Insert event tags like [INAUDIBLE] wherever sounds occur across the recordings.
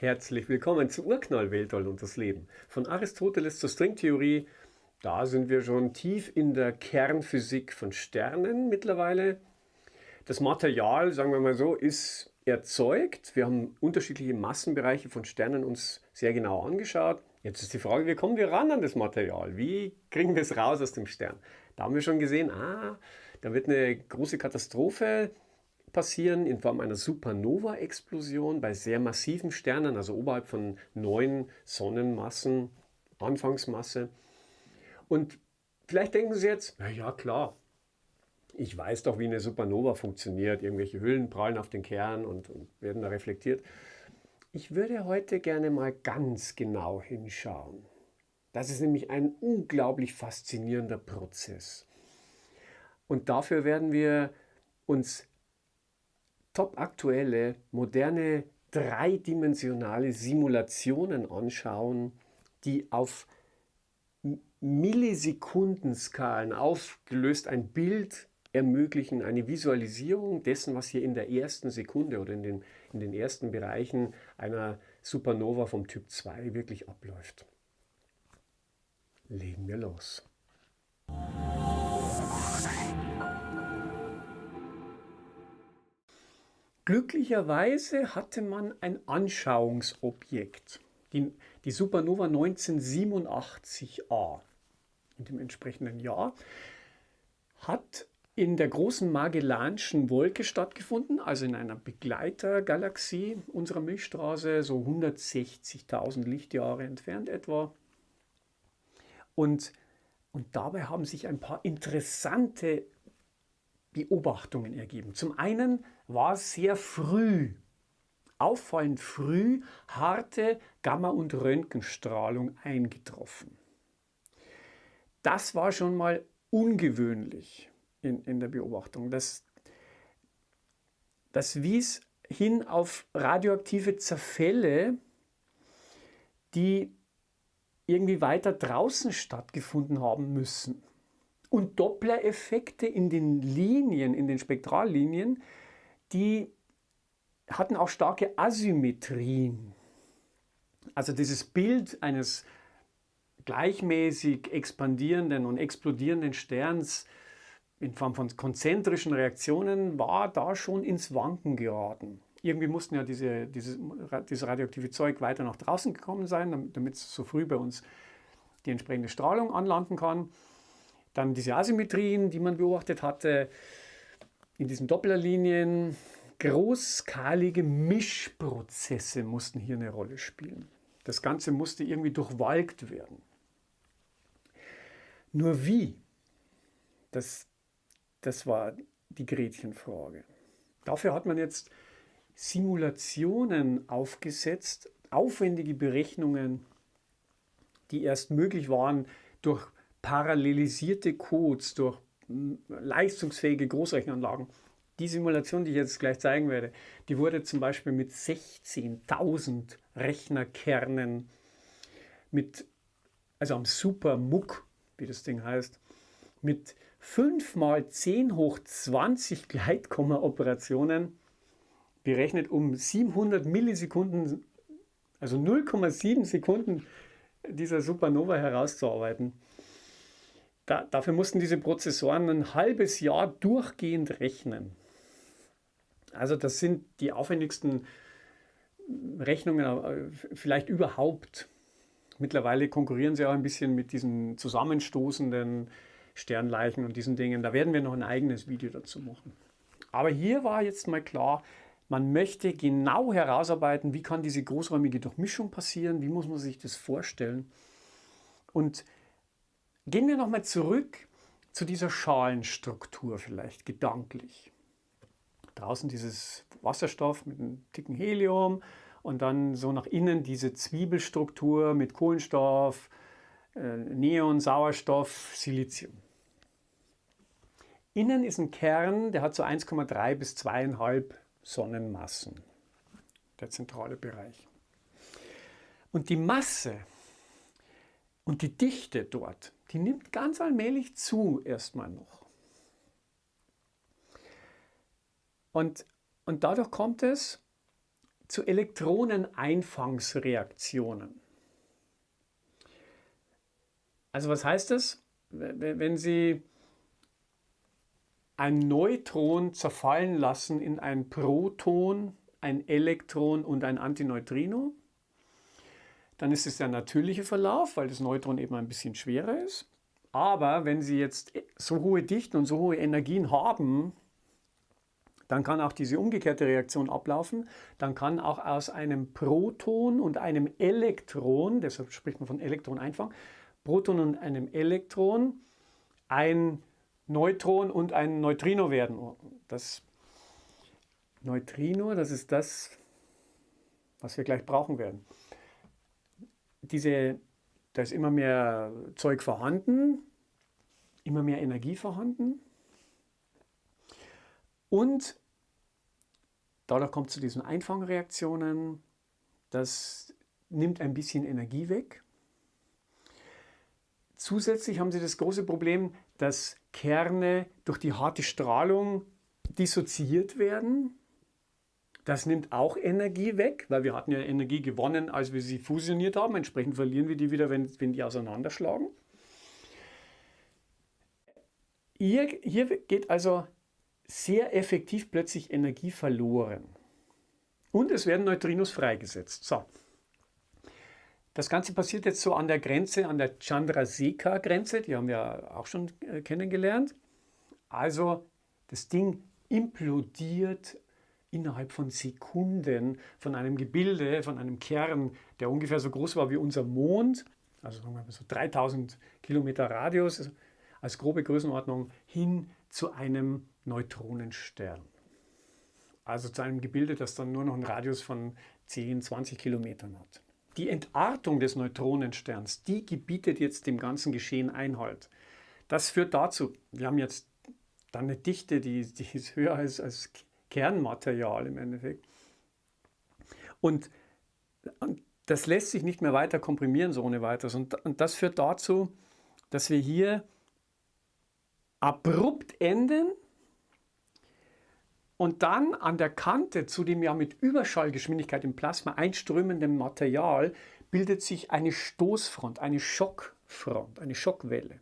Herzlich willkommen zu Urknall Weltall und das Leben. Von Aristoteles zur Stringtheorie, da sind wir schon tief in der Kernphysik von Sternen mittlerweile. Das Material, sagen wir mal so, ist erzeugt. Wir haben unterschiedliche Massenbereiche von Sternen uns sehr genau angeschaut. Jetzt ist die Frage, wie kommen wir ran an das Material? Wie kriegen wir es raus aus dem Stern? Da haben wir schon gesehen, ah, da wird eine große Katastrophe passieren in Form einer Supernova-Explosion bei sehr massiven Sternen, also oberhalb von neun Sonnenmassen, Anfangsmasse. Und vielleicht denken Sie jetzt, na ja, klar, ich weiß doch, wie eine Supernova funktioniert. Irgendwelche Hüllen prallen auf den Kern und, und werden da reflektiert. Ich würde heute gerne mal ganz genau hinschauen. Das ist nämlich ein unglaublich faszinierender Prozess. Und dafür werden wir uns top aktuelle, moderne, dreidimensionale Simulationen anschauen, die auf Millisekundenskalen aufgelöst ein Bild ermöglichen, eine Visualisierung dessen, was hier in der ersten Sekunde oder in den, in den ersten Bereichen einer Supernova vom Typ 2 wirklich abläuft. Legen wir los. Glücklicherweise hatte man ein Anschauungsobjekt, die, die Supernova 1987a. In dem entsprechenden Jahr hat in der großen Magellanschen Wolke stattgefunden, also in einer Begleitergalaxie unserer Milchstraße, so 160.000 Lichtjahre entfernt etwa. Und, und dabei haben sich ein paar interessante Beobachtungen ergeben. Zum einen war sehr früh, auffallend früh, harte Gamma- und Röntgenstrahlung eingetroffen. Das war schon mal ungewöhnlich in, in der Beobachtung. Das, das wies hin auf radioaktive Zerfälle, die irgendwie weiter draußen stattgefunden haben müssen. Und Doppler-Effekte in den Linien, in den Spektrallinien, die hatten auch starke Asymmetrien. Also dieses Bild eines gleichmäßig expandierenden und explodierenden Sterns in Form von konzentrischen Reaktionen war da schon ins Wanken geraten. Irgendwie mussten ja diese, diese, dieses radioaktive Zeug weiter nach draußen gekommen sein, damit es so früh bei uns die entsprechende Strahlung anlanden kann. Dann diese Asymmetrien, die man beobachtet hatte, in diesen Dopplerlinien, großskalige Mischprozesse mussten hier eine Rolle spielen. Das Ganze musste irgendwie durchwalkt werden. Nur wie? Das, das war die Gretchenfrage. Dafür hat man jetzt Simulationen aufgesetzt, aufwendige Berechnungen, die erst möglich waren durch parallelisierte Codes, durch hm, leistungsfähige Großrechenanlagen. Die Simulation, die ich jetzt gleich zeigen werde, die wurde zum Beispiel mit 16.000 Rechnerkernen, mit, also am Super MUC, wie das Ding heißt, mit 5 mal 10 hoch 20 Gleitkomma-Operationen berechnet, um 700 Millisekunden, also 0,7 Sekunden dieser Supernova herauszuarbeiten. Da, dafür mussten diese Prozessoren ein halbes Jahr durchgehend rechnen. Also das sind die aufwendigsten Rechnungen äh, vielleicht überhaupt. Mittlerweile konkurrieren sie auch ein bisschen mit diesen zusammenstoßenden Sternleichen und diesen Dingen. Da werden wir noch ein eigenes Video dazu machen. Aber hier war jetzt mal klar, man möchte genau herausarbeiten, wie kann diese großräumige Durchmischung passieren, wie muss man sich das vorstellen. Und Gehen wir nochmal zurück zu dieser Schalenstruktur vielleicht gedanklich. Draußen dieses Wasserstoff mit einem dicken Helium und dann so nach innen diese Zwiebelstruktur mit Kohlenstoff, äh, Neon, Sauerstoff, Silizium. Innen ist ein Kern, der hat so 1,3 bis 2,5 Sonnenmassen, der zentrale Bereich. Und die Masse und die Dichte dort, die nimmt ganz allmählich zu erstmal noch. Und, und dadurch kommt es zu Elektroneneinfangsreaktionen. Also was heißt das? Wenn Sie ein Neutron zerfallen lassen in ein Proton, ein Elektron und ein Antineutrino, dann ist es der natürliche Verlauf, weil das Neutron eben ein bisschen schwerer ist. Aber wenn Sie jetzt so hohe Dichten und so hohe Energien haben, dann kann auch diese umgekehrte Reaktion ablaufen. Dann kann auch aus einem Proton und einem Elektron, deshalb spricht man von Elektroneinfang, Proton und einem Elektron ein Neutron und ein Neutrino werden. Das Neutrino, das ist das, was wir gleich brauchen werden. Diese, da ist immer mehr Zeug vorhanden, immer mehr Energie vorhanden. Und dadurch kommt es zu diesen Einfangreaktionen. Das nimmt ein bisschen Energie weg. Zusätzlich haben sie das große Problem, dass Kerne durch die harte Strahlung dissoziiert werden. Das nimmt auch Energie weg, weil wir hatten ja Energie gewonnen, als wir sie fusioniert haben. Entsprechend verlieren wir die wieder, wenn, wenn die auseinanderschlagen. Hier, hier geht also sehr effektiv plötzlich Energie verloren. Und es werden Neutrinos freigesetzt. So, das Ganze passiert jetzt so an der Grenze, an der Chandrasekhar-Grenze, die haben wir auch schon äh, kennengelernt. Also das Ding implodiert innerhalb von Sekunden von einem Gebilde, von einem Kern, der ungefähr so groß war wie unser Mond, also sagen wir mal so 3000 Kilometer Radius, also als grobe Größenordnung, hin zu einem Neutronenstern. Also zu einem Gebilde, das dann nur noch einen Radius von 10, 20 Kilometern hat. Die Entartung des Neutronensterns, die gebietet jetzt dem ganzen Geschehen Einhalt. Das führt dazu, wir haben jetzt dann eine Dichte, die, die ist höher als, als Kernmaterial im Endeffekt. Und, und, das lässt sich nicht mehr weiter komprimieren, so ohne weiteres. Und, und das führt dazu, dass wir hier abrupt enden und dann an der Kante zu dem ja mit Überschallgeschwindigkeit im Plasma einströmenden Material bildet sich eine Stoßfront, eine Schockfront, eine Schockwelle.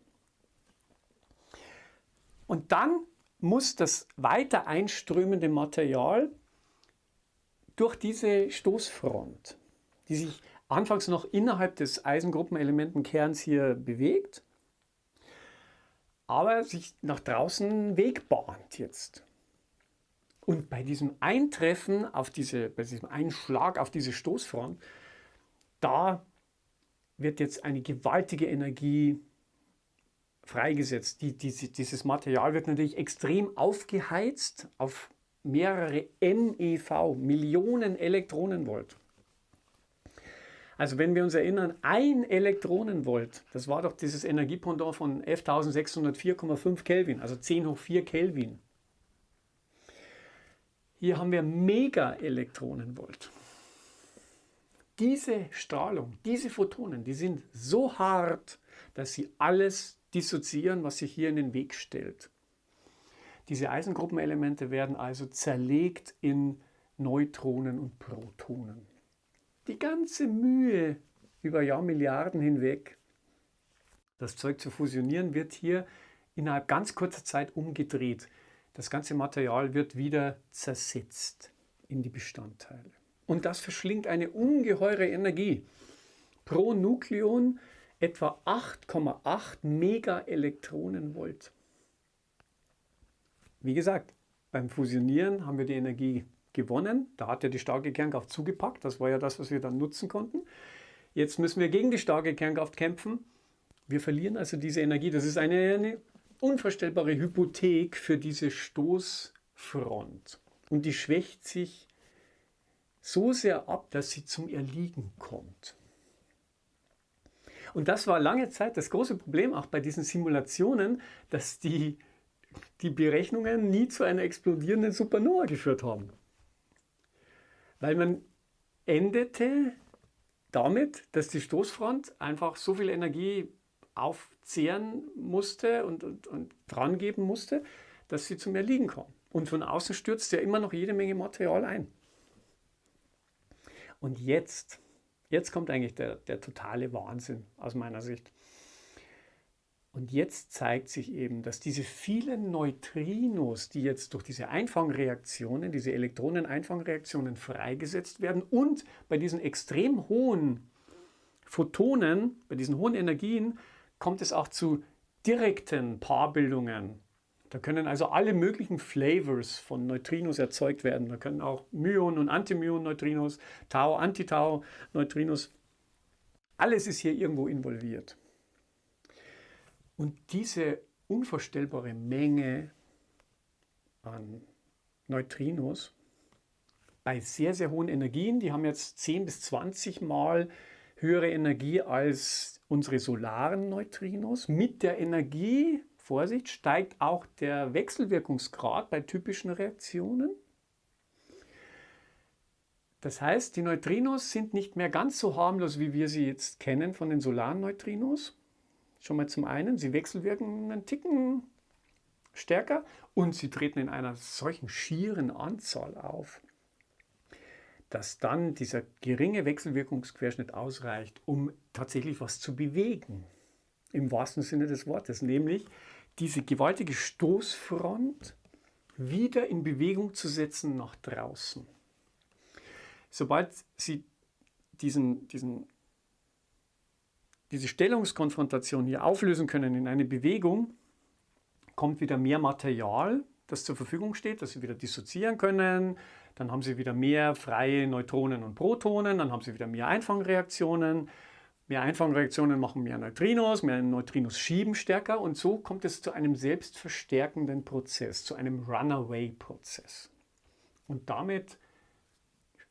Und dann muss das weiter einströmende Material durch diese Stoßfront, die sich anfangs noch innerhalb des Eisengruppenelementenkerns hier bewegt, aber sich nach draußen Weg bahnt jetzt. Und bei diesem Eintreffen auf diese, bei diesem Einschlag auf diese Stoßfront, da wird jetzt eine gewaltige Energie freigesetzt. Die, diese, dieses Material wird natürlich extrem aufgeheizt auf mehrere MeV, Millionen Elektronenvolt. Also wenn wir uns erinnern, ein Elektronenvolt, das war doch dieses Energiependant von 11.604,5 Kelvin, also 10 hoch 4 Kelvin. Hier haben wir Mega-Elektronenvolt. Diese Strahlung, diese Photonen, die sind so hart, dass sie alles dissoziieren, was sich hier in den Weg stellt. Diese Eisengruppenelemente werden also zerlegt in Neutronen und Protonen. Die ganze Mühe über Jahrmilliarden hinweg, das Zeug zu fusionieren, wird hier innerhalb ganz kurzer Zeit umgedreht. Das ganze Material wird wieder zersetzt in die Bestandteile. Und das verschlingt eine ungeheure Energie. Pro Nukleon etwa 8,8 Megaelektronenvolt. Wie gesagt, beim Fusionieren haben wir die Energie gewonnen. Da hat ja die starke Kernkraft zugepackt. Das war ja das, was wir dann nutzen konnten. Jetzt müssen wir gegen die starke Kernkraft kämpfen. Wir verlieren also diese Energie. Das ist eine, eine unvorstellbare Hypothek für diese Stoßfront. Und die schwächt sich so sehr ab, dass sie zum Erliegen kommt. Und das war lange Zeit das große Problem auch bei diesen Simulationen, dass die, die Berechnungen nie zu einer explodierenden Supernova geführt haben. Weil man endete damit, dass die Stoßfront einfach so viel Energie aufzehren musste und, und, und dran geben musste, dass sie zum Erliegen kommen. Und von außen stürzt ja immer noch jede Menge Material ein. Und jetzt, jetzt kommt eigentlich der, der totale Wahnsinn aus meiner Sicht. Und jetzt zeigt sich eben, dass diese vielen Neutrinos, die jetzt durch diese Einfangreaktionen, diese Elektroneneinfangreaktionen freigesetzt werden und bei diesen extrem hohen Photonen, bei diesen hohen Energien, kommt es auch zu direkten Paarbildungen. Da können also alle möglichen Flavors von Neutrinos erzeugt werden. Da können auch Myon- und Antimyon-Neutrinos, Tau, Antitau-Neutrinos. Alles ist hier irgendwo involviert. Und diese unvorstellbare Menge an Neutrinos bei sehr, sehr hohen Energien, die haben jetzt 10 bis 20 Mal höhere Energie als unsere solaren Neutrinos. Mit der Energie, Vorsicht, steigt auch der Wechselwirkungsgrad bei typischen Reaktionen. Das heißt, die Neutrinos sind nicht mehr ganz so harmlos, wie wir sie jetzt kennen von den solaren Neutrinos. Schon mal zum einen, sie wechselwirken einen Ticken stärker und sie treten in einer solchen schieren Anzahl auf, dass dann dieser geringe Wechselwirkungsquerschnitt ausreicht, um tatsächlich was zu bewegen. Im wahrsten Sinne des Wortes, nämlich diese gewaltige Stoßfront wieder in Bewegung zu setzen nach draußen. Sobald Sie diesen, diesen diese Stellungskonfrontation hier auflösen können in eine Bewegung, kommt wieder mehr Material, das zur Verfügung steht, das Sie wieder dissoziieren können. Dann haben Sie wieder mehr freie Neutronen und Protonen, dann haben Sie wieder mehr Einfangreaktionen. Mehr Einfangreaktionen machen mehr Neutrinos, mehr Neutrinos schieben stärker und so kommt es zu einem selbstverstärkenden Prozess, zu einem Runaway-Prozess. Und damit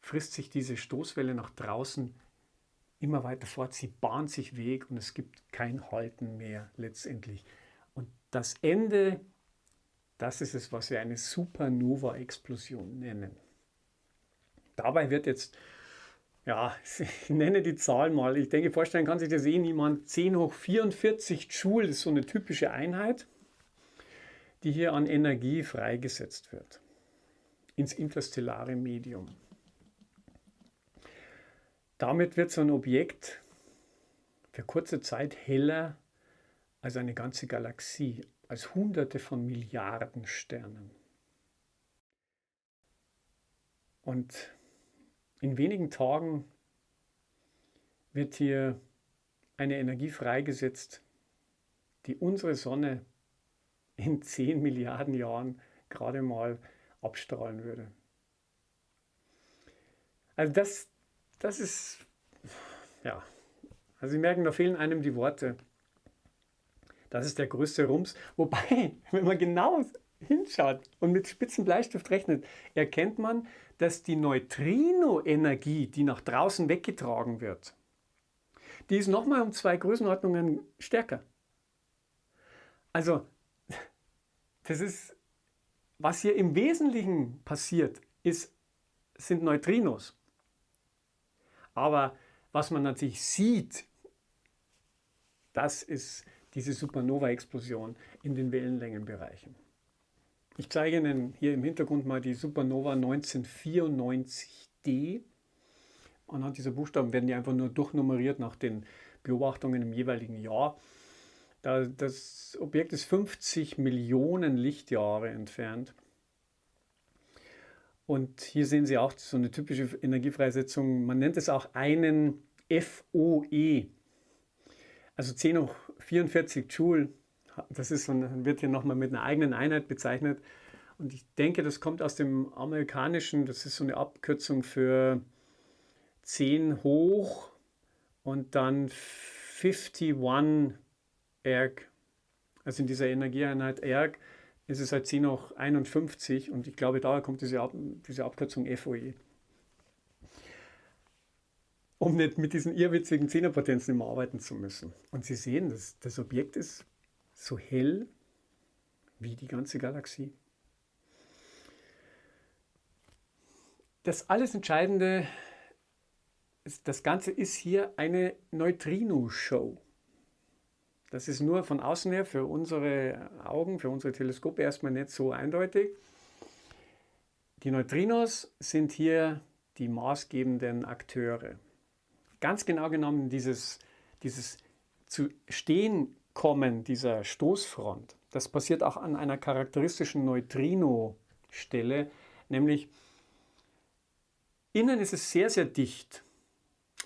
frisst sich diese Stoßwelle nach draußen immer weiter fort. Sie bahnt sich Weg und es gibt kein Halten mehr letztendlich. Und das Ende, das ist es, was wir eine Supernova-Explosion nennen. Dabei wird jetzt, ja, [LAUGHS] ich nenne die Zahl mal, ich denke, vorstellen kann sich das eh niemand, 10 hoch 44 Joule ist so eine typische Einheit, die hier an Energie freigesetzt wird ins interstellare Medium. Damit wird so ein Objekt für kurze Zeit heller als eine ganze Galaxie, als Hunderte von Milliarden Sternen. Und in wenigen Tagen wird hier eine Energie freigesetzt, die unsere Sonne in 10 Milliarden Jahren gerade mal abstrahlen würde. Also das, das ist, ja, also Sie merken, da fehlen einem die Worte. Das ist der größte Rums. Wobei, [LAUGHS] wenn man genau hinschaut und mit spitzen Bleistift rechnet, erkennt man, dass die Neutrino-Energie, die nach draußen weggetragen wird, die ist nochmal um zwei Größenordnungen stärker. Also, das ist, was hier im Wesentlichen passiert, ist, sind Neutrinos. Aber was man natürlich sieht, das ist diese Supernova-Explosion in den Wellenlängenbereichen. Ich zeige Ihnen hier im Hintergrund mal die Supernova 1994D. Anhand dieser Buchstaben werden die einfach nur durchnummeriert nach den Beobachtungen im jeweiligen Jahr. Das Objekt ist 50 Millionen Lichtjahre entfernt. Und hier sehen Sie auch so eine typische Energiefreisetzung. Man nennt es auch einen FOE. Also 10 hoch 44 Joule. Das ist, und wird hier nochmal mit einer eigenen Einheit bezeichnet. Und ich denke, das kommt aus dem amerikanischen, das ist so eine Abkürzung für 10 hoch und dann 51 erg. Also in dieser Energieeinheit erg ist es halt 10 hoch 51 und ich glaube, daher kommt diese, Ab diese Abkürzung FOE. Um nicht mit diesen irrwitzigen Zehnerpotenzen immer arbeiten zu müssen. Und Sie sehen, das, das Objekt ist so hell wie die ganze Galaxie. Das alles Entscheidende, das Ganze ist hier eine Neutrino-Show. Das ist nur von außen her für unsere Augen, für unsere Teleskope erstmal nicht so eindeutig. Die Neutrinos sind hier die maßgebenden Akteure. Ganz genau genommen dieses, dieses zu stehen kommen dieser Stoßfront, das passiert auch an einer charakteristischen Neutrino-Stelle, nämlich innen ist es sehr, sehr dicht.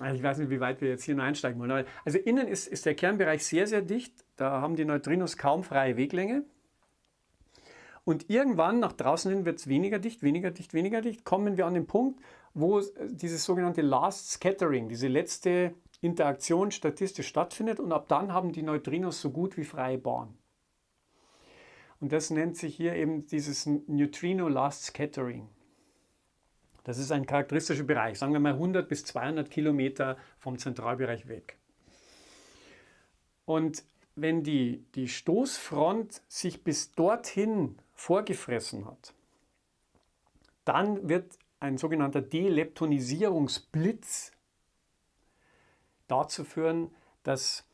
Also ich weiß nicht, wie weit wir jetzt hier einsteigen wollen. Also innen ist, ist der Kernbereich sehr, sehr dicht. Da haben die Neutrinos kaum freie Weglänge. Und irgendwann nach draußen hin wird es weniger dicht, weniger dicht, weniger dicht. Kommen wir an den Punkt, wo dieses sogenannte Last Scattering, diese letzte Interaktion statistisch stattfindet. Und ab dann haben die Neutrinos so gut wie freie Bahn. Und das nennt sich hier eben dieses Neutrino Last Scattering. Das ist ein charakteristischer Bereich, sagen wir mal 100 bis 200 Kilometer vom Zentralbereich weg. Und wenn die, die Stoßfront sich bis dorthin vorgefressen hat, dann wird ein sogenannter Deleptonisierungsblitz dazu führen, dass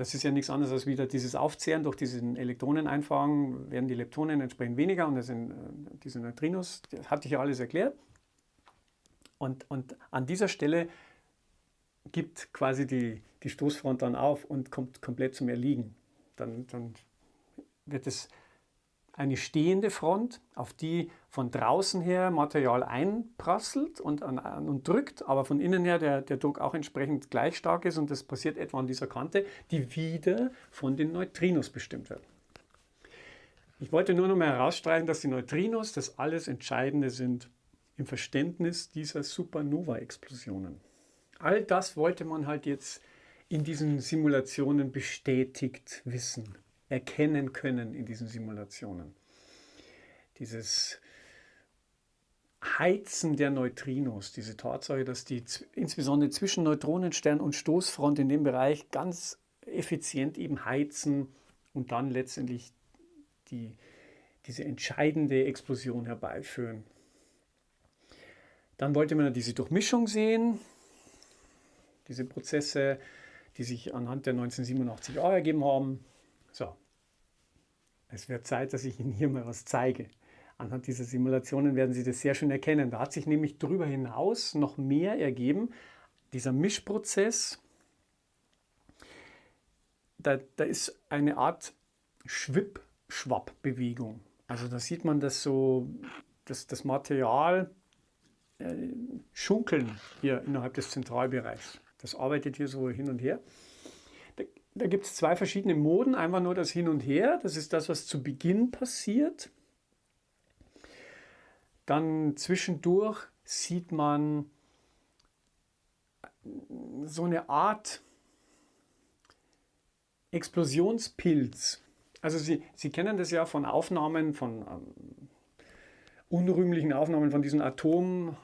das ist ja nichts anderes als wieder dieses Aufzehren durch diesen Elektroneneinfahren, werden die Leptonen entsprechend weniger und das sind äh, diese Neutrinos, das hatte ich ja alles erklärt. Und, und an dieser Stelle gibt quasi die, die Stoßfront dann auf und kommt komplett zum Erliegen. Dann, dann wird es eine stehende Front, auf die von draußen her Material einprasselt und, an, und drückt, aber von innen her der, der Druck auch entsprechend gleich stark ist und das passiert etwa an dieser Kante, die wieder von den Neutrinos bestimmt wird. Ich wollte nur noch mal herausstreichen, dass die Neutrinos das alles Entscheidende sind im Verständnis dieser Supernova-Explosionen. All das wollte man halt jetzt in diesen Simulationen bestätigt wissen, erkennen können in diesen Simulationen. Dieses Heizen der Neutrinos, diese Tatsache, dass die insbesondere zwischen Neutronenstern und Stoßfront in dem Bereich ganz effizient eben heizen und dann letztendlich die, diese entscheidende Explosion herbeiführen. Dann wollte man diese Durchmischung sehen, diese Prozesse, die sich anhand der 1987a ergeben haben. So, es wird Zeit, dass ich Ihnen hier mal was zeige. Anhand dieser Simulationen werden Sie das sehr schön erkennen. Da hat sich nämlich darüber hinaus noch mehr ergeben. Dieser Mischprozess, da, da ist eine Art Schwipp-Schwapp-Bewegung. Also da sieht man, dass so dass das Material äh, schunkeln hier innerhalb des Zentralbereichs. Das arbeitet hier so hin und her. Da, gibt es zwei verschiedene Moden. Einmal nur das Hin und Her, das ist das, was zu Beginn passiert. Dann zwischendurch sieht man so eine Art Explosionspilz. Also Sie, Sie kennen das ja von Aufnahmen, von ähm, unrühmlichen Aufnahmen von diesen Atom,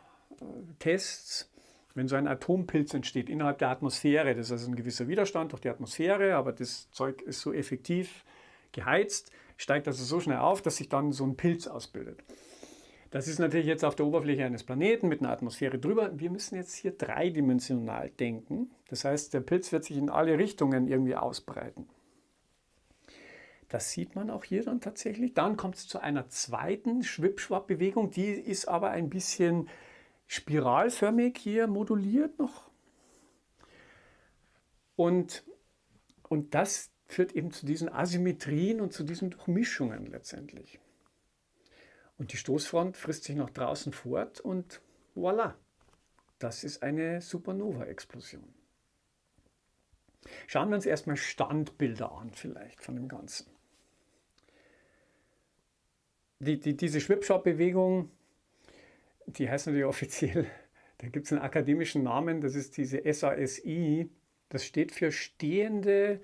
Tests, wenn so ein Atompilz entsteht innerhalb der Atmosphäre, das ist also ein gewisser Widerstand durch die Atmosphäre, aber das Zeug ist so effektiv geheizt, steigt also so schnell auf, dass sich dann so ein Pilz ausbildet. Das ist natürlich jetzt auf der Oberfläche eines Planeten mit einer Atmosphäre drüber. Wir müssen jetzt hier dreidimensional denken. Das heißt, der Pilz wird sich in alle Richtungen irgendwie ausbreiten. Das sieht man auch hier dann tatsächlich. Dann kommt es zu einer zweiten Schwippschwapp-Bewegung. Die ist aber ein bisschen spiralförmig hier moduliert noch. Und, und das führt eben zu diesen Asymmetrien und zu diesen Durchmischungen letztendlich. Und die Stoßfront frisst sich nach draußen fort und voilà, das ist eine Supernova-Explosion. Schauen wir uns erstmal Standbilder an, vielleicht von dem Ganzen. Die, die, diese Schwipschwapp-Bewegung die heißt natürlich offiziell, da gibt es einen akademischen Namen, das ist diese SASI. Das steht für stehende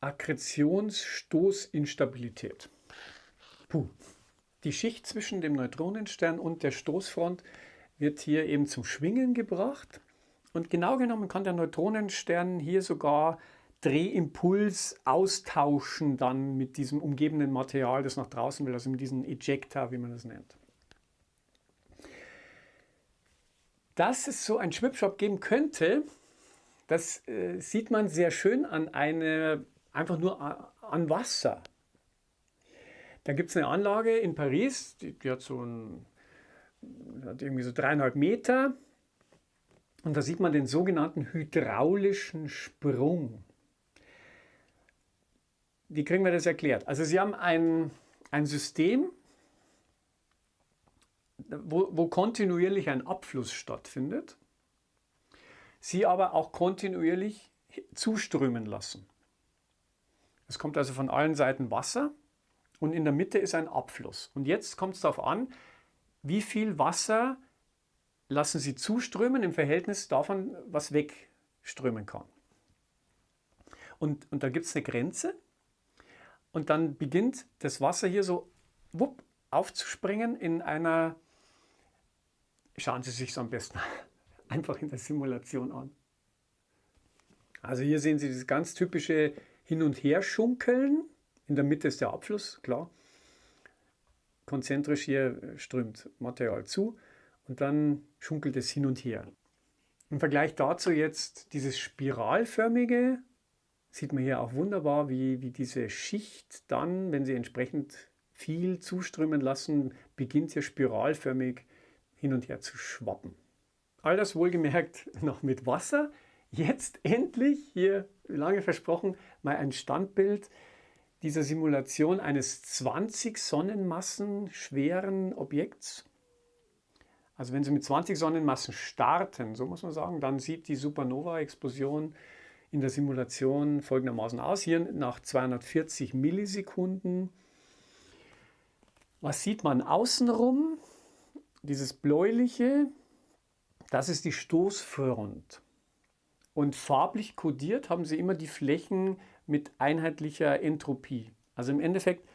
Akkretionsstoßinstabilität. Puh. Die Schicht zwischen dem Neutronenstern und der Stoßfront wird hier eben zum Schwingen gebracht. Und genau genommen kann der Neutronenstern hier sogar Drehimpuls austauschen dann mit diesem umgebenden Material, das nach draußen will, also mit diesem Ejector, wie man das nennt. Dass es so einen Schwipshop geben könnte, das äh, sieht man sehr schön an eine, einfach nur an Wasser. Da gibt es eine Anlage in Paris, die, die hat so ein, hat irgendwie so dreieinhalb Meter Und da sieht man den sogenannten hydraulischen Sprung. Wie kriegen wir das erklärt? Also Sie haben ein, ein System, wo, wo kontinuierlich ein Abfluss stattfindet, Sie aber auch kontinuierlich zuströmen lassen. Es kommt also von allen Seiten Wasser und in der Mitte ist ein Abfluss. Und jetzt kommt es darauf an, wie viel Wasser lassen Sie zuströmen im Verhältnis davon, was wegströmen kann. Und, und da gibt es eine Grenze und dann beginnt das Wasser hier so wupp, aufzuspringen in einer, schauen Sie sich so am besten [LAUGHS] einfach in der Simulation an. Also hier sehen Sie das ganz typische Hin- und Herschunkeln. In der Mitte ist der Abfluss, klar. Konzentrisch hier strömt Material zu und dann schunkelt es hin und her. Im Vergleich dazu jetzt dieses spiralförmige, sieht man hier auch wunderbar, wie, wie diese Schicht dann, wenn sie entsprechend viel zuströmen lassen, beginnt hier spiralförmig hin und her zu schwappen. All das wohlgemerkt [LAUGHS] noch mit Wasser. Jetzt endlich hier, lange versprochen, mal ein Standbild dieser Simulation eines 20 Sonnenmassen schweren Objekts. Also wenn Sie mit 20 Sonnenmassen starten, so muss man sagen, dann sieht die Supernova-Explosion in der Simulation folgendermaßen aus. Hier nach 240 Millisekunden. Was sieht man außenrum? Dieses bläuliche, das ist die Stoßfront. Und farblich kodiert haben Sie immer die Flächen mit einheitlicher Entropie. Also im Endeffekt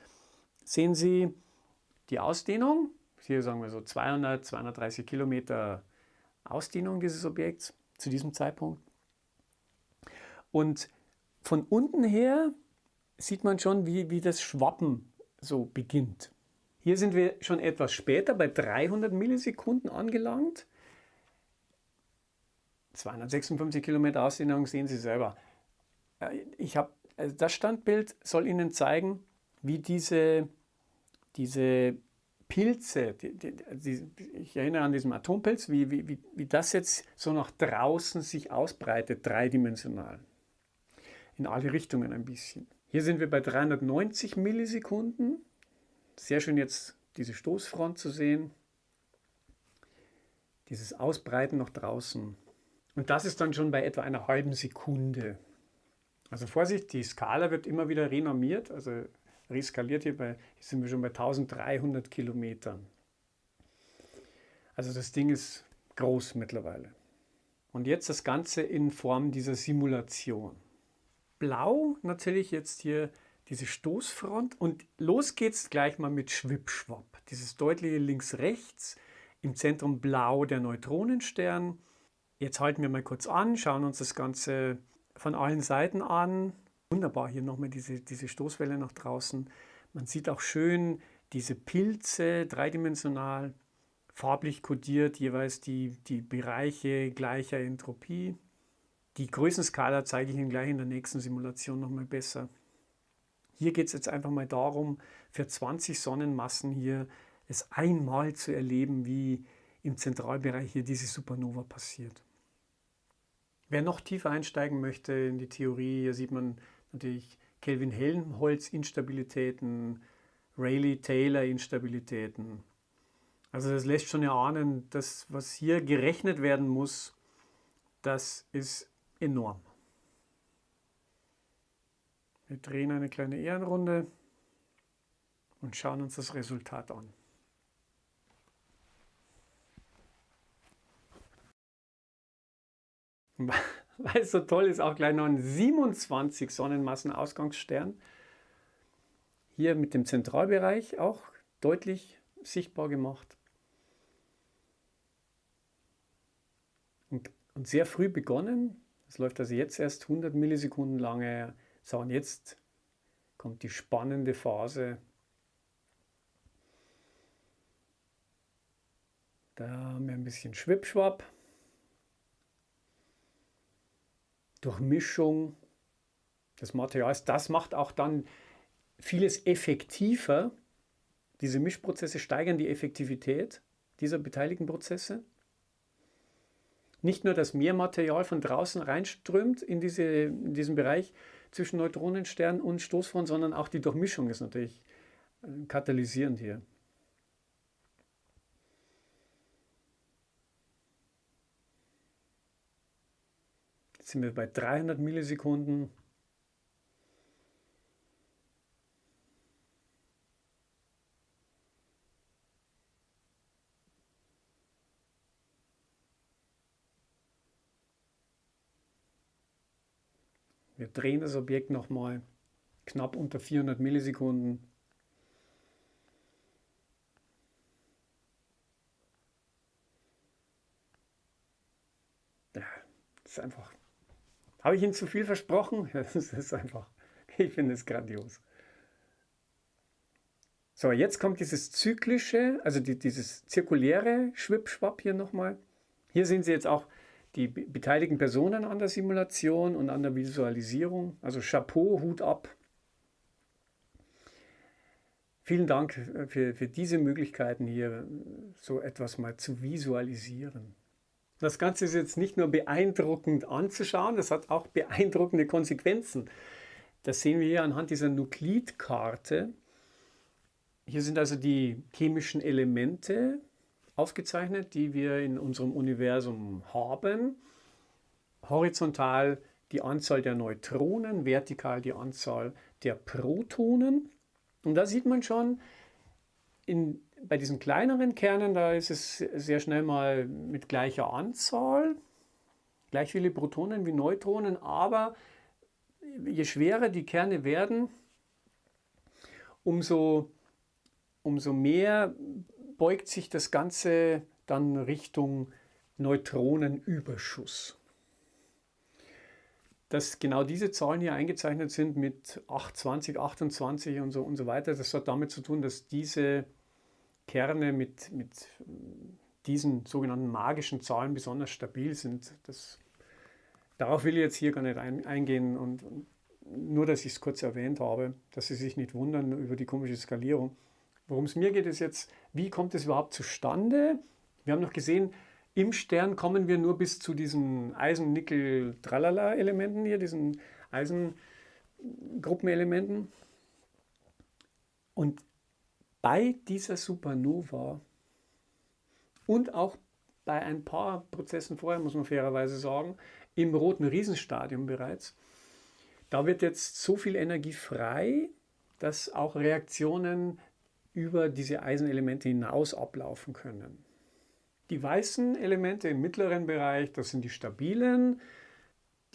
sehen Sie die Ausdehnung hier sagen wir so 200, 230 Kilometer Ausdehnung dieses Objekts zu diesem Zeitpunkt. Und von unten her sieht man schon, wie, wie das Schwappen so beginnt. Hier sind wir schon etwas später bei 300 Millisekunden angelangt. 256 Kilometer Ausdehnung sehen Sie selber. Äh, ich habe also das Standbild soll Ihnen zeigen, wie diese, diese Pilze, die, die, die, ich erinnere an diesen Atompilz, wie, wie, wie das jetzt so nach draußen sich ausbreitet, dreidimensional. In alle Richtungen ein bisschen. Hier sind wir bei 390 Millisekunden. Sehr schön jetzt diese Stoßfront zu sehen. Dieses Ausbreiten nach draußen. Und das ist dann schon bei etwa einer halben Sekunde. Also Vorsicht, die Skala wird immer wieder renormiert. Also reskaliert hier bei, sind wir schon bei 1300 Kilometern. Also das Ding ist groß mittlerweile. Und jetzt das Ganze in Form dieser Simulation. Blau natürlich jetzt hier diese Stoßfront und los geht's gleich mal mit Schwippschwapp. Dieses deutliche links-rechts, im Zentrum blau der Neutronenstern. Jetzt halten wir mal kurz an, schauen uns das Ganze von allen Seiten an Wunderbar hier nochmal diese, diese Stoßwelle nach draußen. Man sieht auch schön diese Pilze dreidimensional, farblich kodiert, jeweils die, die Bereiche gleicher Entropie. Die Größenskala zeige ich Ihnen gleich in der nächsten Simulation nochmal besser. Hier geht es jetzt einfach mal darum, für 20 Sonnenmassen hier es einmal zu erleben, wie im Zentralbereich hier diese Supernova passiert. Wer noch tiefer einsteigen möchte in die Theorie, hier sieht man natürlich Kelvin-Helmholtz-Instabilitäten, Rayleigh-Taylor-Instabilitäten. Also das lässt schon erahnen, dass was hier gerechnet werden muss, das ist enorm. Wir drehen eine kleine Ehrenrunde und schauen uns das Resultat an. [LAUGHS] weil es so toll ist, auch gleich noch ein 27 Sonnenmassenausgangsstern. Hier mit dem Zentralbereich auch deutlich sichtbar gemacht. Und, und sehr früh begonnen. Es läuft also jetzt erst 100 Millisekunden lange. So, und jetzt kommt die spannende Phase. Da haben wir ein bisschen Schwippschwapp. Durchmischung des Materials. Das macht auch dann vieles effektiver. Diese Mischprozesse steigern die Effektivität dieser beteiligten Prozesse. nicht nur, dass mehr Material von draußen reinströmt in, diese, in diesen Bereich zwischen Neutronenstern und Stoßfront, sondern auch die Durchmischung ist natürlich äh, katalysierend hier. Jetzt sind wir bei 300 Millisekunden. Wir drehen das Objekt nochmal knapp unter 400 Millisekunden. Ja, das ist einfach. Habe ich Ihnen zu viel versprochen? [LAUGHS] Das ist einfach. Ich finde es grandios. So, jetzt kommt dieses zyklische, also die, dieses zirkuläre Schwippschwapp hier nochmal. Hier sehen Sie jetzt auch die beteiligten Personen an der Simulation und an der Visualisierung. Also Chapeau, Hut ab. Vielen Dank äh, für, für diese Möglichkeiten hier, so etwas mal zu visualisieren. Das Ganze ist jetzt nicht nur beeindruckend anzuschauen, das hat auch beeindruckende Konsequenzen. Das sehen wir hier anhand dieser Nuklidkarte. Hier sind also die chemischen Elemente aufgezeichnet, die wir in unserem Universum haben. Horizontal die Anzahl der Neutronen, vertikal die Anzahl der Protonen. Und da sieht man schon, in, bei diesen kleineren Kernen, da ist es sehr schnell mal mit gleicher Anzahl, gleich viele Protonen wie Neutronen, aber je schwerer die Kerne werden, umso, umso mehr beugt sich das Ganze dann Richtung Neutronenüberschuss. Dass genau diese Zahlen hier eingezeichnet sind mit 8, 20, 28 und so, und so weiter, das hat damit zu tun, dass diese Kerne mit, mit diesen sogenannten magischen Zahlen besonders stabil sind. Das, darauf will ich jetzt hier gar nicht ein, eingehen und, und nur, dass ich es kurz erwähnt habe, dass Sie sich nicht wundern über die komische Skalierung. Worum es mir geht, ist jetzt, wie kommt es überhaupt zustande? Wir haben noch gesehen, im Stern kommen wir nur bis zu diesen Eisen-Nickel-Tralala-Elementen hier, diesen Eisengruppenelementen. Und bei dieser Supernova und auch bei ein paar Prozessen vorher, muss man fairerweise sagen, im roten Riesenstadium bereits, da wird jetzt so viel Energie frei, dass auch Reaktionen über diese Eisenelemente hinaus ablaufen können. Die weißen Elemente im mittleren Bereich, das sind die stabilen.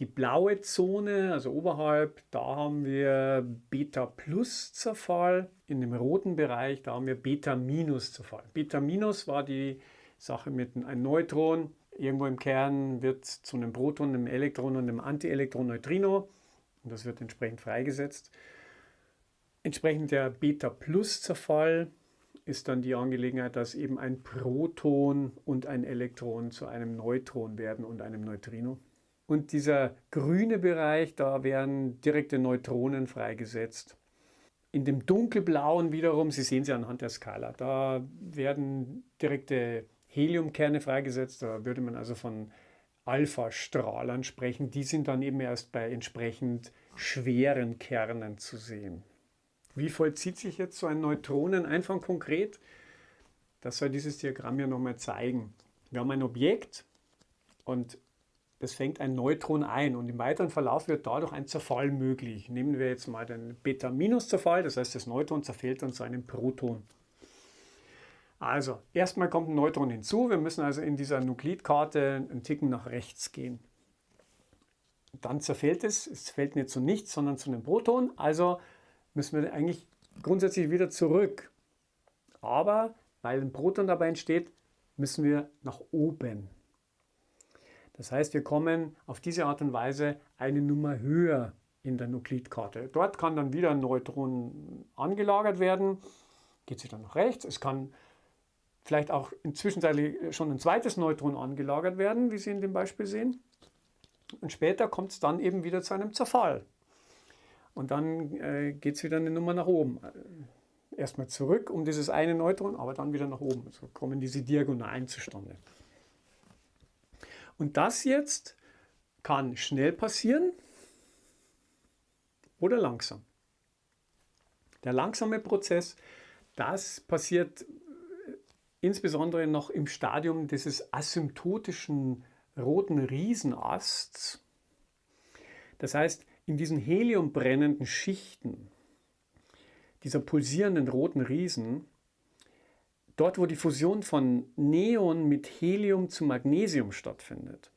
Die blaue Zone, also oberhalb, da haben wir Beta-Plus-Zerfall. In dem roten Bereich, da haben wir Beta-Minus-Zerfall. Beta-Minus war die Sache mit einem Neutron. Irgendwo im Kern wird zu einem Proton, einem Elektron und einem Antielektron Neutrino. Und das wird entsprechend freigesetzt. Entsprechend der Beta-Plus-Zerfall ist dann die Angelegenheit, dass eben ein Proton und ein Elektron zu einem Neutron werden und einem Neutrino. Und dieser grüne Bereich, da werden direkte Neutronen freigesetzt. In dem dunkelblauen wiederum, Sie sehen sie anhand der Skala, da werden direkte Heliumkerne freigesetzt. Da würde man also von Alpha-Strahlern sprechen. Die sind dann eben erst bei entsprechend schweren Kernen zu sehen. Wie vollzieht sich jetzt so ein Neutroneneinfang konkret? Das soll dieses Diagramm ja nochmal zeigen. Wir haben ein Objekt und es fängt ein Neutron ein und im weiteren Verlauf wird dadurch ein Zerfall möglich. Nehmen wir jetzt mal den Beta-Zerfall, das heißt das Neutron zerfällt dann zu einem Proton. Also, erstmal kommt ein Neutron hinzu, wir müssen also in dieser Nuklidkarte einen Ticken nach rechts gehen. Dann zerfällt es, es fällt nicht zu nichts, sondern zu einem Proton, also müssen wir eigentlich grundsätzlich wieder zurück. Aber weil ein Proton dabei entsteht, müssen wir nach oben. Das heißt, wir kommen auf diese Art und Weise eine Nummer höher in der Nuklidkarte. Dort kann dann wieder ein Neutron angelagert werden, geht sich dann nach rechts. Es kann vielleicht auch inzwischen schon ein zweites Neutron angelagert werden, wie Sie in dem Beispiel sehen. Und später kommt es dann eben wieder zu einem Zerfall. Und dann äh, geht es wieder eine Nummer nach oben. Äh, erstmal zurück um dieses eine Neutron, aber dann wieder nach oben. So kommen diese Diagonalen zustande. Und das jetzt kann schnell passieren oder langsam. Der langsame Prozess, das passiert äh, insbesondere noch im Stadium dieses asymptotischen roten Riesenasts. Das heißt, in diesen heliumbrennenden Schichten dieser pulsierenden roten Riesen, dort wo die Fusion von Neon mit Helium zu Magnesium stattfindet,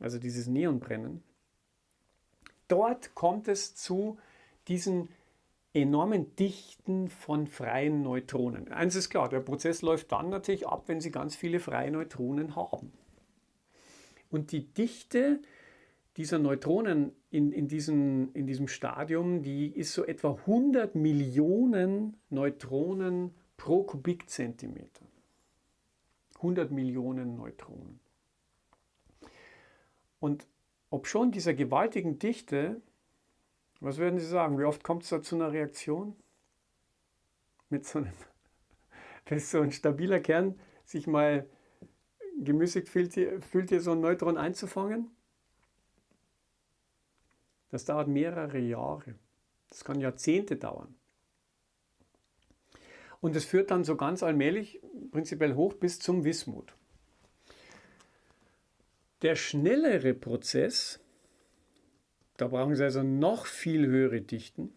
also dieses Neonbrennen, dort kommt es zu diesen enormen Dichten von freien Neutronen. Eins ist klar, der Prozess läuft dann natürlich ab, wenn Sie ganz viele freie Neutronen haben. Und die Dichte dieser Neutronen in, in, diesen, in diesem Stadium, die ist so etwa 100 Millionen Neutronen pro Kubikzentimeter. 100 Millionen Neutronen. Und ob schon dieser gewaltigen Dichte, was würden Sie sagen, wie oft kommt es da zu einer Reaktion? Mit so einem, [LAUGHS] bis so ein stabiler Kern sich mal gemüßigt fühlt, fühlt hier so ein Neutron einzufangen? Das dauert mehrere Jahre. Das kann Jahrzehnte dauern. Und es führt dann so ganz allmählich, prinzipiell hoch bis zum Wismut. Der schnellere Prozess, da brauchen Sie also noch viel höhere Dichten.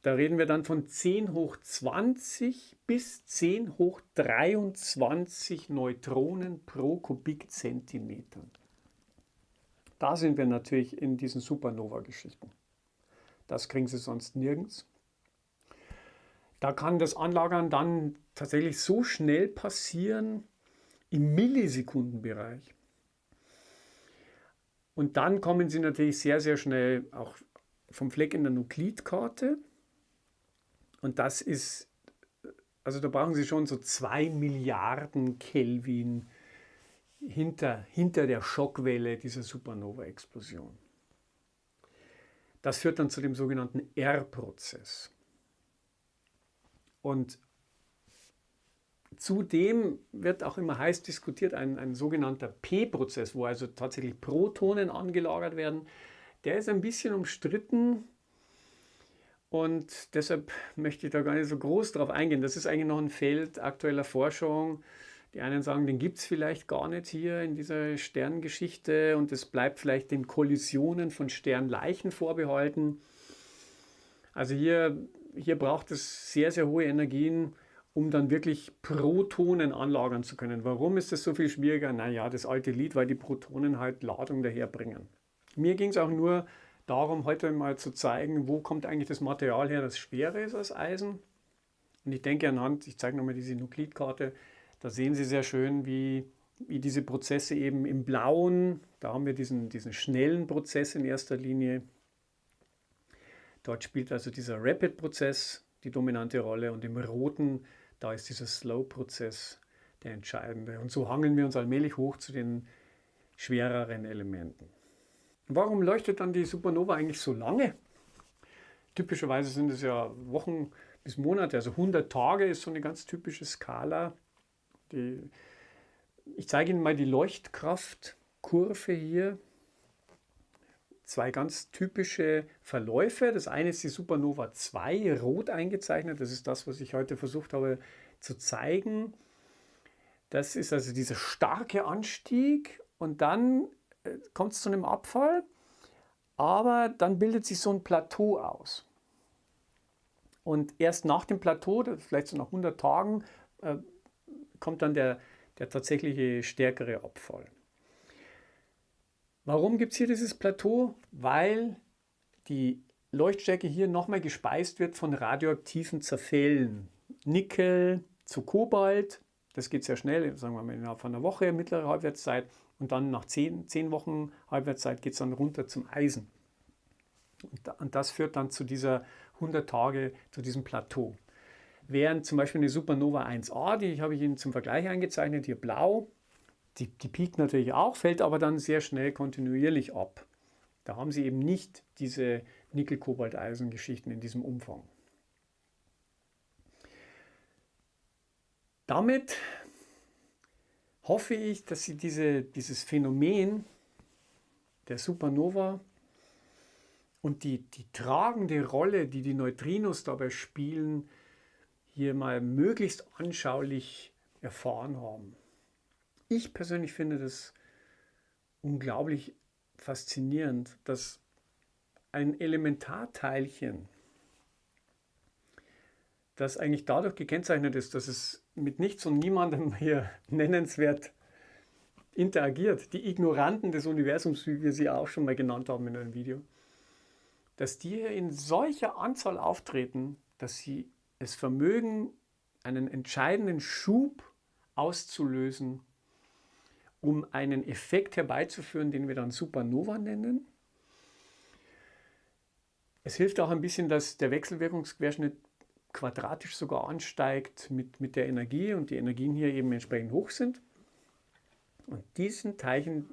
Da reden wir dann von 10 hoch 20 bis 10 hoch 23 Neutronen pro Kubikzentimeter. Da sind wir natürlich in diesen Supernova-Geschichten. Das kriegen Sie sonst nirgends. Da kann das Anlagern dann tatsächlich so schnell passieren im Millisekundenbereich. Und dann kommen Sie natürlich sehr, sehr schnell auch vom Fleck in der Nuklidkarte. Und das ist, also da brauchen Sie schon so zwei Milliarden Kelvin hinter, hinter der Schockwelle dieser Supernova-Explosion. Das führt dann zu dem sogenannten R-Prozess. Und zudem wird auch immer heiß diskutiert ein, ein sogenannter P-Prozess, wo also tatsächlich Protonen angelagert werden. Der ist ein bisschen umstritten und deshalb möchte ich da gar nicht so groß drauf eingehen. Das ist eigentlich noch ein Feld aktueller Forschung die einen sagen, den gibt es vielleicht gar nicht hier in dieser Sterngeschichte und es bleibt vielleicht den Kollisionen von Sternleichen vorbehalten. Also hier, hier braucht es sehr, sehr hohe Energien, um dann wirklich Protonen anlagern zu können. Warum ist das so viel schwieriger? Naja, das alte Lied, weil die Protonen halt Ladung daherbringen. Mir ging es auch nur darum, heute mal zu zeigen, wo kommt eigentlich das Material her, das schwerer ist als Eisen. Und ich denke anhand, ich zeige nochmal diese Nuklidkarte, da sehen Sie sehr schön, wie, wie diese Prozesse eben im Blauen, da haben wir diesen, diesen schnellen Prozess in erster Linie. Dort spielt also dieser Rapid-Prozess die dominante Rolle und im Roten, da ist dieser Slow-Prozess der entscheidende. Und so hangeln wir uns allmählich hoch zu den schwereren Elementen. Warum leuchtet dann die Supernova eigentlich so lange? Typischerweise sind es ja Wochen bis Monate, also 100 Tage ist so eine ganz typische Skala. Die, ich zeige Ihnen mal die Leuchtkraftkurve hier. Zwei ganz typische Verläufe. Das eine ist die Supernova 2, rot eingezeichnet. Das ist das, was ich heute versucht habe zu zeigen. Das ist also dieser starke Anstieg und dann äh, kommt es zu einem Abfall, aber dann bildet sich so ein Plateau aus. Und erst nach dem Plateau, vielleicht so nach 100 Tagen, äh, kommt dann der, der tatsächliche stärkere Abfall. Warum gibt es hier dieses Plateau? Weil die Leuchtstärke hier nochmal gespeist wird von radioaktiven Zerfällen. Nickel zu Kobalt, das geht sehr schnell, sagen wir mal innerhalb von einer Woche, mittlere Halbwertszeit. Und dann nach zehn, zehn Wochen Halbwertszeit geht es dann runter zum Eisen. Und das führt dann zu dieser 100 Tage, zu diesem Plateau. Während zum Beispiel eine Supernova 1a, die habe ich Ihnen zum Vergleich eingezeichnet, hier blau, die, die piekt natürlich auch, fällt aber dann sehr schnell kontinuierlich ab. Da haben Sie eben nicht diese Nickel-Kobalt-Eisen-Geschichten in diesem Umfang. Damit hoffe ich, dass Sie diese, dieses Phänomen der Supernova und die, die tragende Rolle, die die Neutrinos dabei spielen, hier mal möglichst anschaulich erfahren haben. Ich persönlich finde das unglaublich faszinierend, dass ein Elementarteilchen, das eigentlich dadurch gekennzeichnet ist, dass es mit nichts und niemandem [LAUGHS] hier nennenswert interagiert, die Ignoranten des Universums, wie wir sie auch schon mal genannt haben in einem Video, dass die hier in solcher Anzahl auftreten, dass sie es vermögen, einen entscheidenden Schub auszulösen, um einen Effekt herbeizuführen, den wir dann Supernova nennen. Es hilft auch ein bisschen, dass der Wechselwirkungsquerschnitt quadratisch sogar ansteigt mit, mit der Energie und die Energien hier eben entsprechend hoch sind. Und diesen Teilchen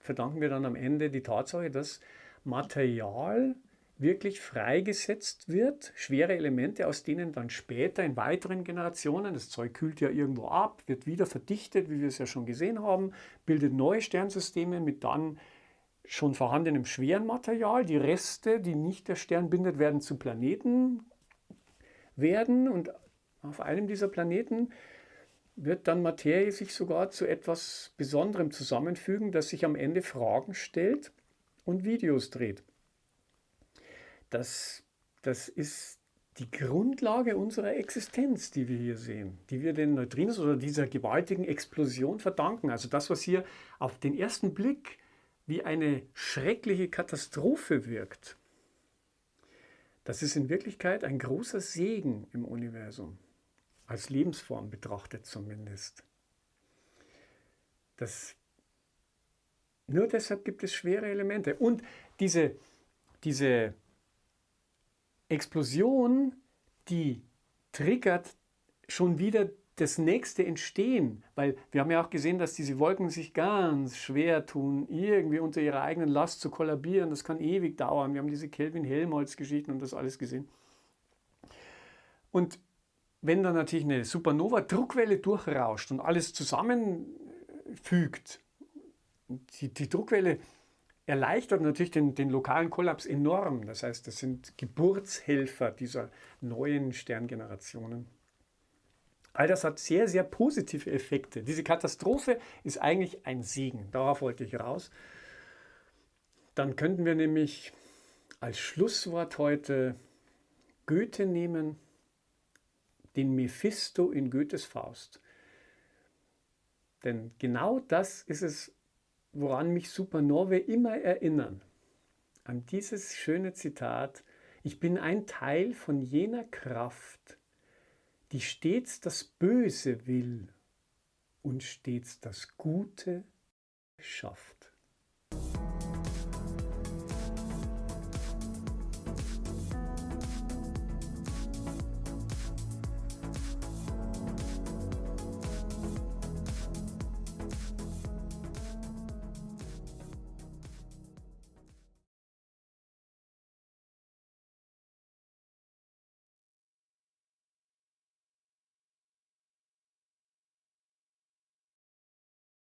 verdanken wir dann am Ende die Tatsache, dass Material wirklich freigesetzt wird, schwere Elemente, aus denen dann später in weiteren Generationen, das Zeug kühlt ja irgendwo ab, wird wieder verdichtet, wie wir es ja schon gesehen haben, bildet neue Sternsysteme mit dann schon vorhandenem schweren Material. Die Reste, die nicht der Stern bindet, werden zu Planeten werden und auf einem dieser Planeten wird dann Materie sich sogar zu etwas Besonderem zusammenfügen, das sich am Ende Fragen stellt und Videos dreht. Das, das ist die Grundlage unserer Existenz, die wir hier sehen, die wir den Neutrinos oder dieser gewaltigen Explosion verdanken. Also das, was hier auf den ersten Blick wie eine schreckliche Katastrophe wirkt, das ist in Wirklichkeit ein großer Segen im Universum, als Lebensform betrachtet zumindest. Das, nur deshalb gibt es schwere Elemente. Und diese, diese Explosion, die triggert schon wieder das nächste Entstehen, weil wir haben ja auch gesehen, dass diese Wolken sich ganz schwer tun, irgendwie unter ihrer eigenen Last zu kollabieren. Das kann ewig dauern. Wir haben diese Kelvin-Helmholtz-Geschichten und das alles gesehen. Und wenn dann natürlich eine Supernova-Druckwelle durchrauscht und alles zusammenfügt, die, die Druckwelle erleichtert natürlich den, den lokalen Kollaps enorm. Das heißt, das sind Geburtshelfer dieser neuen Sterngenerationen. All das hat sehr, sehr positive Effekte. Diese Katastrophe ist eigentlich ein Segen. Darauf wollte ich raus. Dann könnten wir nämlich als Schlusswort heute Goethe nehmen, den Mephisto in Goethes Faust. Denn genau das ist es, woran mich Supernovae immer erinnern. An dieses schöne Zitat, ich bin ein Teil von jener Kraft, die stets das Böse will und stets das Gute schafft.